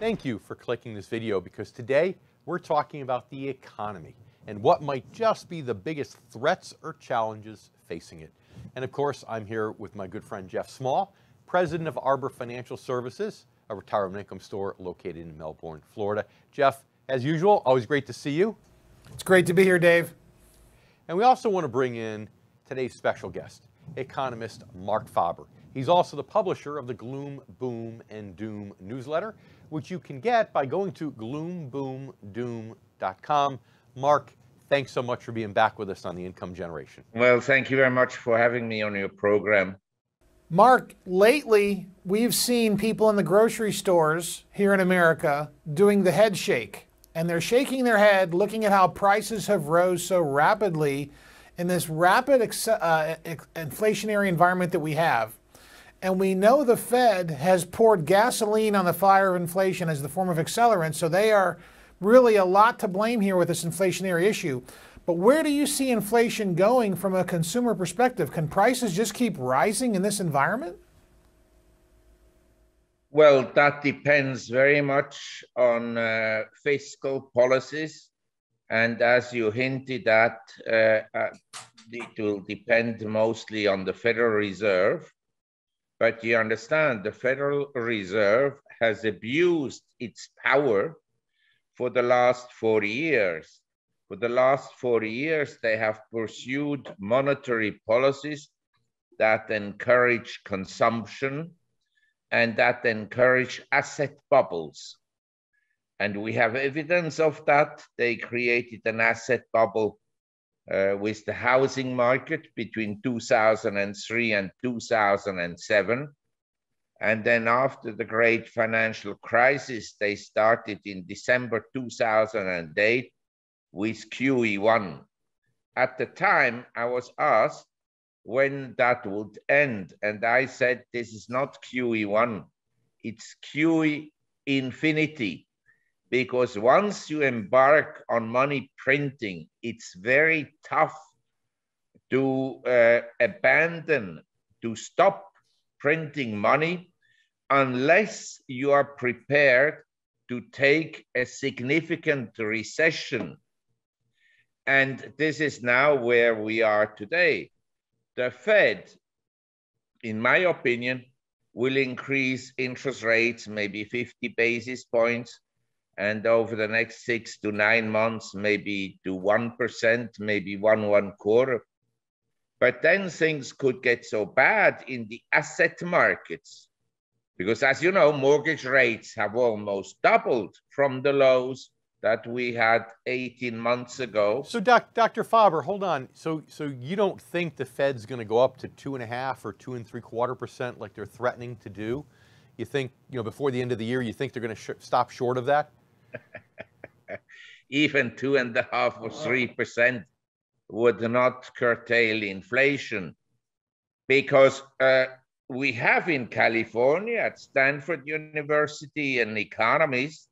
Thank you for clicking this video because today we're talking about the economy and what might just be the biggest threats or challenges facing it. And of course, I'm here with my good friend Jeff Small, president of Arbor Financial Services, a retirement income store located in Melbourne, Florida. Jeff, as usual, always great to see you. It's great to be here, Dave. And we also want to bring in today's special guest, economist Marc Faber. He's also the publisher of the Gloom, Boom, and Doom newsletter, which you can get by going to gloomboomdoom.com. Marc, thanks so much for being back with us on the income generation. Well, thank you very much for having me on your program. Marc, lately we've seen people in the grocery stores here in America doing the head shake. And they're shaking their head, looking at how prices have rose so rapidly in this rapid uh, inflationary environment that we have. And we know the Fed has poured gasoline on the fire of inflation as the form of accelerant, so they are really a lot to blame here with this inflationary issue. But where do you see inflation going from a consumer perspective? Can prices just keep rising in this environment? Well, that depends very much on uh, fiscal policies. And as you hinted at, uh, uh, it will depend mostly on the Federal Reserve. But you understand, the Federal Reserve has abused its power for the last 40 years. For the last 40 years, they have pursued monetary policies that encourage consumption and that encourage asset bubbles. And we have evidence of that. They created an asset bubble uh, with the housing market between 2003 and 2007. And then after the great financial crisis, they started in December 2008 with QE1. At the time, I was asked when that would end. And I said, this is not QE1, it's QE infinity because once you embark on money printing, it's very tough to uh, abandon, to stop printing money unless you are prepared to take a significant recession. And this is now where we are today. The Fed, in my opinion, will increase interest rates maybe 50 basis points and over the next six to nine months, maybe to 1%, maybe one, one quarter. But then things could get so bad in the asset markets, because as you know, mortgage rates have almost doubled from the lows that we had 18 months ago. So, doc, Dr. Faber, hold on. So, so you don't think the Fed's going to go up to two and a half or two and three quarter percent like they're threatening to do? You think, you know, before the end of the year, you think they're going to sh stop short of that? even two and a half or three percent would not curtail inflation because uh, we have in California at Stanford University an economist,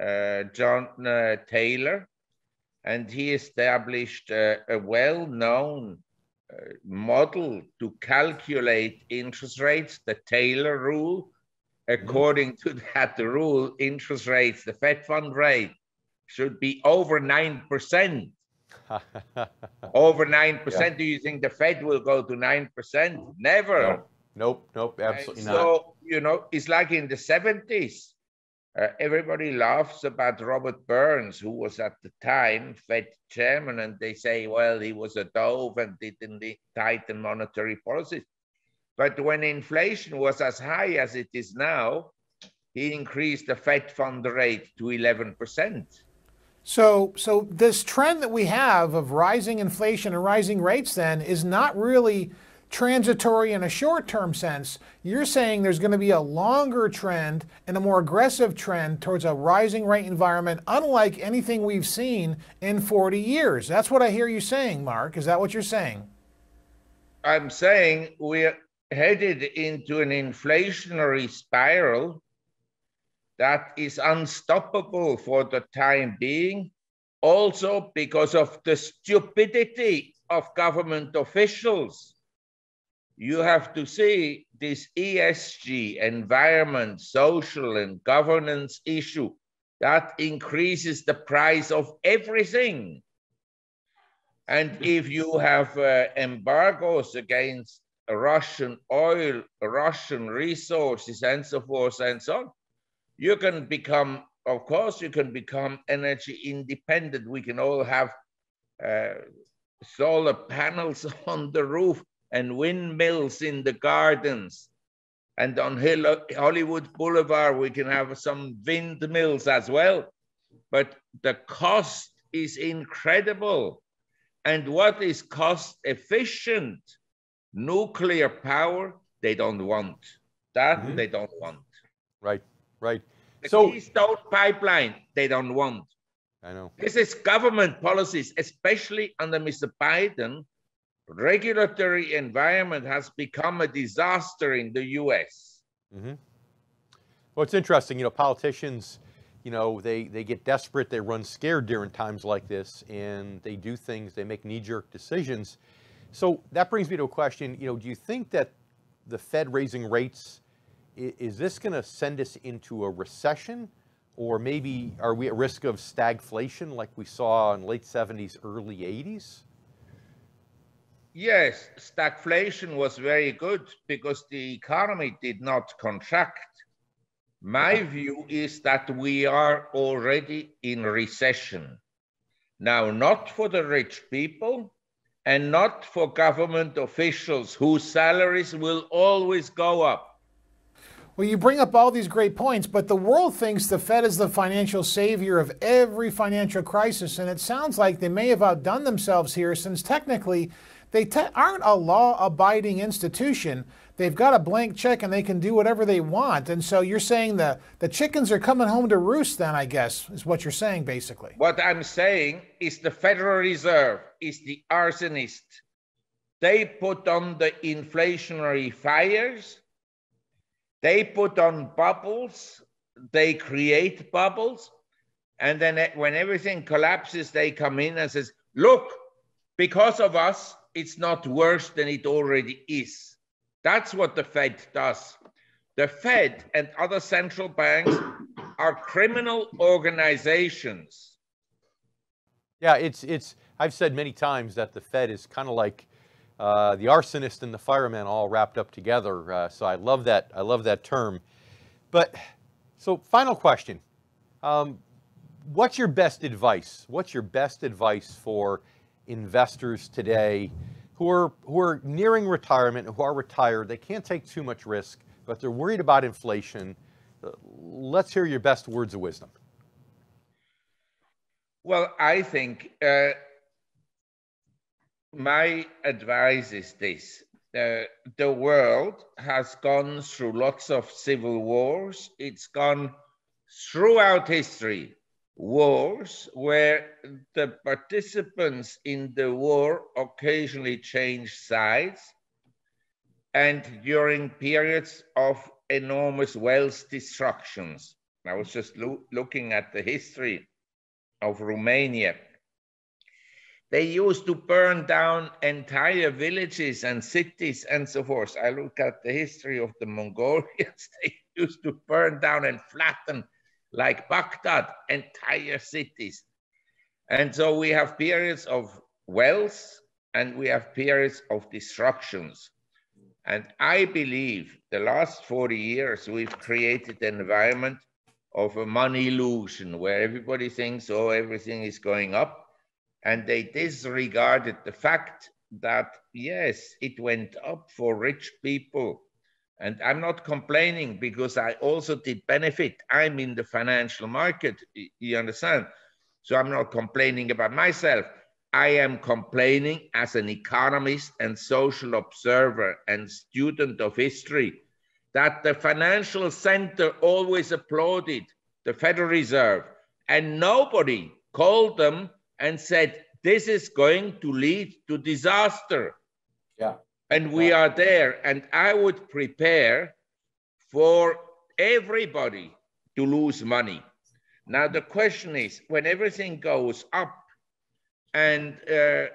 uh, John uh, Taylor, and he established uh, a well-known uh, model to calculate interest rates, the Taylor rule, according to that the rule, interest rates, the Fed fund rate should be over 9%. over 9%. Yeah. Do you think the Fed will go to 9%? Never. No. Nope, nope, absolutely so, not. So, you know, it's like in the 70s. Uh, everybody laughs about Robert Burns, who was at the time Fed chairman, and they say, well, he was a dove and didn't tighten monetary policies. But when inflation was as high as it is now, he increased the Fed fund rate to 11%. So, so this trend that we have of rising inflation and rising rates then is not really transitory in a short-term sense. You're saying there's going to be a longer trend and a more aggressive trend towards a rising rate environment unlike anything we've seen in 40 years. That's what I hear you saying, Marc. Is that what you're saying? I'm saying we're headed into an inflationary spiral that is unstoppable for the time being, also because of the stupidity of government officials. you have to see this ESG, environment, social, and governance issue that increases the price of everything. And if you have uh, embargoes against Russian oil, Russian resources, and so forth and so on, you can become, of course, you can become energy independent. We can all have uh, solar panels on the roof and windmills in the gardens. And on Hollywood Boulevard, we can have some windmills as well. But the cost is incredible. And what is cost efficient? Nuclear power, they don't want. That mm -hmm. they don't want. Right, right. The so, Keystone pipeline, they don't want. I know. This is government policies, especially under Mr. Biden, regulatory environment has become a disaster in the U.S. Mm-hmm. Well, it's interesting. You know, politicians, you know, they they get desperate, they run scared during times like this, and they do things, they make knee-jerk decisions. So that brings me to a question. You know, do you think that the Fed raising rates is this going to send us into a recession? Or maybe are we at risk of stagflation like we saw in late 70s, early 80s? Yes, stagflation was very good because the economy did not contract. My view is that we are already in recession. Now, not for the rich people and not for government officials whose salaries will always go up. Well, you bring up all these great points, but the world thinks the Fed is the financial savior of every financial crisis, and it sounds like they may have outdone themselves here since technically they te- aren't a law abiding institution. They've got a blank check and they can do whatever they want. And so you're saying the, the chickens are coming home to roost, then, I guess, is what you're saying, basically. What I'm saying is the Federal Reserve is the arsonist. They put on the inflationary fires, they put on bubbles, they create bubbles. And then when everything collapses, they come in and says, look, because of us, it's not worse than it already is. That's what the Fed does. The Fed and other central banks are criminal organizations. Yeah, it's it's. I've said many times that the Fed is kind of like uh, the arsonist and the fireman all wrapped up together. Uh, so I love that. I love that term. But so, final question: um, What's your best advice? What's your best advice for investors today who are, who are nearing retirement, who are retired, they can't take too much risk, but they're worried about inflation. Uh, let's hear your best words of wisdom. Well, I think uh, my advice is this. Uh, the world has gone through lots of civil wars. It's gone throughout history wars where the participants in the war occasionally change sides and during periods of enormous wealth destructions. I was just lo looking at the history of Romania. They used to burn down entire villages and cities and so forth. I look at the history of the Mongolians. They used to burn down and flatten like Baghdad, entire cities. And so we have periods of wealth and we have periods of destructions. And I believe the last 40 years, we've created an environment of a money illusion where everybody thinks, oh, everything is going up. And they disregarded the fact that, yes, it went up for rich people and I'm not complaining because I also did benefit. I'm in the financial market, you understand? So I'm not complaining about myself. I am complaining as an economist and social observer and student of history that the financial center always applauded the Federal Reserve and nobody called them and said, this is going to lead to disaster. Yeah and we are there. And I would prepare for everybody to lose money. Now, the question is when everything goes up and uh,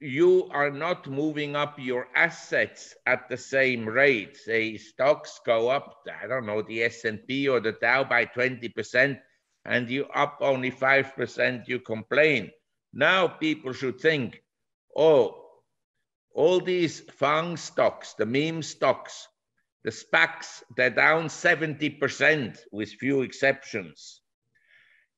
you are not moving up your assets at the same rate. Say stocks go up, I don't know, the S&P or the Dow by 20%, and you up only 5%, you complain. Now people should think, oh, all these FANG stocks, the meme stocks, the SPACs, they're down 70% with few exceptions.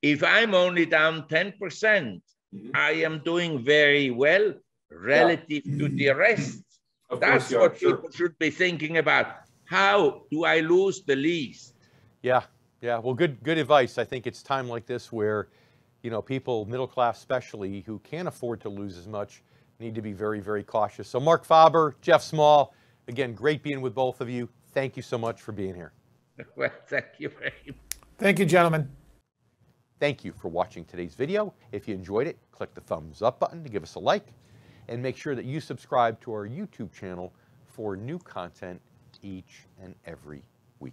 If I'm only down 10%, percent mm-hmm. I am doing very well relative yeah. to the rest. Of That's what sure. people should be thinking about. How do I lose the least? Yeah, yeah. Well, good, good advice. I think it's time like this where, you know, people, middle class especially, who can't afford to lose as much, need to be very, very cautious. So Marc Faber, Jeff Small, again, great being with both of you. Thank you so much for being here. Well, thank you very. Thank you, gentlemen. Thank you for watching today's video. If you enjoyed it, click the thumbs up button to give us a like and make sure that you subscribe to our YouTube channel for new content each and every week.